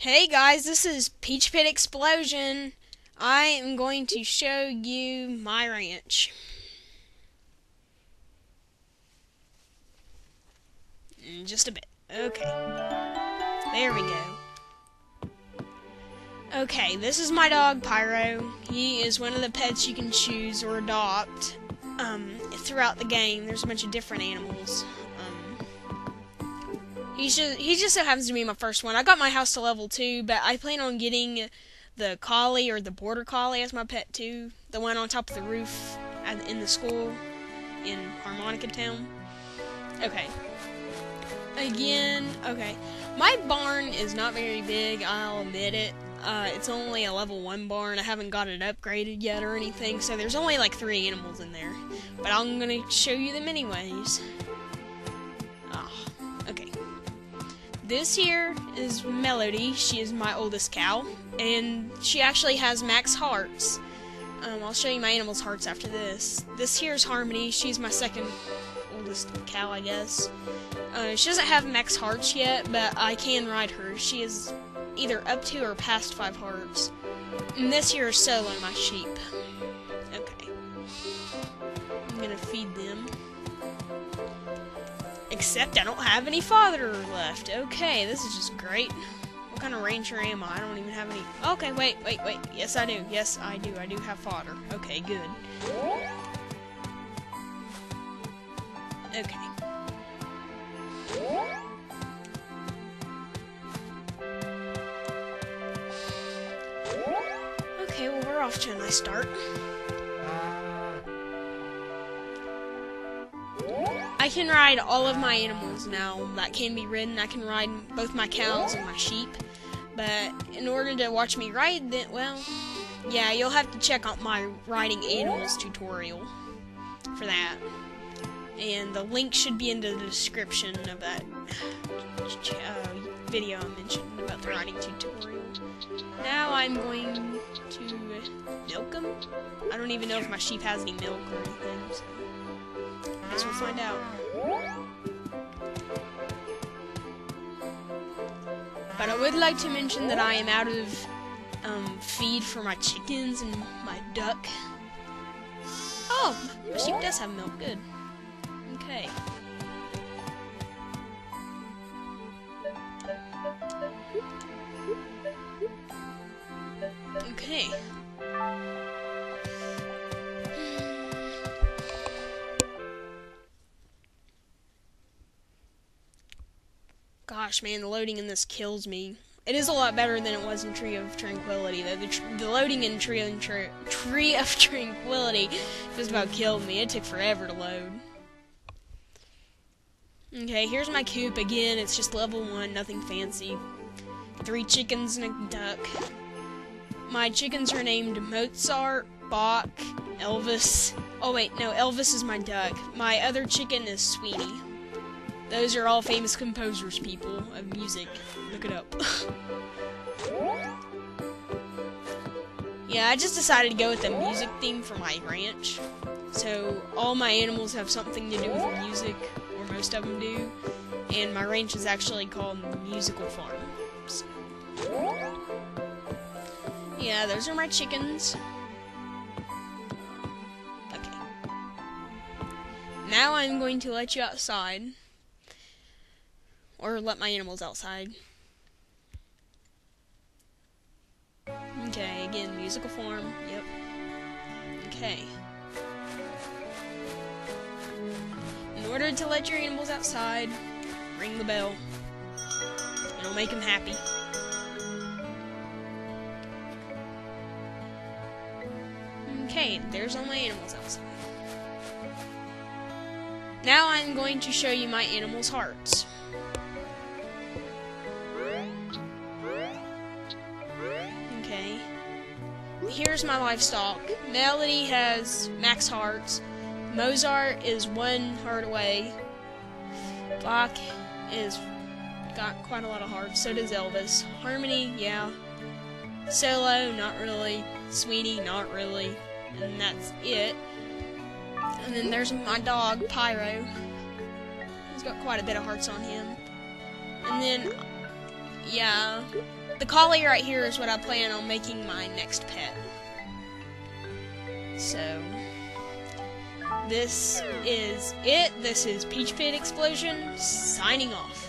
Hey guys, this is Peach Pit Explosion. I am going to show you my ranch. In just a bit. Okay. There we go. Okay, this is my dog, Pyro. He is one of the pets you can choose or adopt um, throughout the game. There's a bunch of different animals. He's just he just so happens to be my first one. I got my house to level two, but I plan on getting the collie or the border collie as my pet too. The one on top of the roof at, in the school in Harmonica Town. Okay. Again, okay. My barn is not very big, I'll admit it. Uh, it's only a level 1 barn. I haven't got it upgraded yet or anything, so there's only like three animals in there. But I'm gonna show you them anyways. This here is Melody. She is my oldest cow, and she actually has max hearts. Um, I'll show you my animals' hearts after this. This here is Harmony. She's my second oldest cow, I guess. Uh, she doesn't have max hearts yet, but I can ride her. She is either up to or past five hearts. And this here is Solo, my sheep. Okay. I'm gonna feed them. Except I don't have any fodder left. Okay, this is just great. What kind of ranger am I? I don't even have any... Okay, wait, wait, wait. Yes, I do. Yes, I do. I do have fodder. Okay, good. Okay. Okay, well, we're off to a nice start. I can ride all of my animals now that can be ridden. I can ride both my cows and my sheep. But in order to watch me ride them, well, yeah, you'll have to check out my riding animals tutorial for that. And the link should be in the description of that uh, video I mentioned about the riding tutorial. Now I'm going to milk them. I don't even know if my sheep has any milk or anything. So. Guess we'll find out. But I would like to mention that I am out of um, feed for my chickens and my duck. Oh, my sheep does have milk. Good. Okay. Okay. Gosh, man, the loading in this kills me. It is a lot better than it was in Tree of Tranquility, though. The, tr the loading in Tree, of Tree of Tranquility just about killed me. It took forever to load. Okay, here's my coop. Again, it's just level 1, nothing fancy. Three chickens and a duck. My chickens are named Mozart, Bach, Elvis. Oh wait, no, Elvis is my duck. My other chicken is Sweetie. Those are all famous composers, people, of music. Look it up. yeah, I just decided to go with the music theme for my ranch. So, all my animals have something to do with music, or most of them do. And my ranch is actually called Musical Farm. So. Yeah, those are my chickens. Okay. Now I'm going to let you outside or let my animals outside. Okay, again, musical form. Yep. Okay. In order to let your animals outside, ring the bell. It'll make them happy. Okay, there's all my animals outside. Now I'm going to show you my animals' hearts. Here's my livestock. Melody has max hearts. Mozart is one heart away. Bach is got quite a lot of hearts. So does Elvis. Harmony, yeah. Solo, not really. Sweetie, not really. And that's it. And then there's my dog, Pyro. He's got quite a bit of hearts on him. And then yeah, the collie right here is what I plan on making my next pet. So, this is it. This is Peach Pit Explosion signing off.